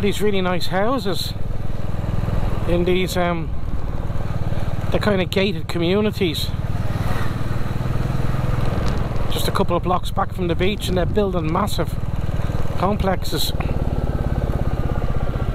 Got these really nice houses in these um, the kind of gated communities. Just a couple of blocks back from the beach and they're building massive complexes.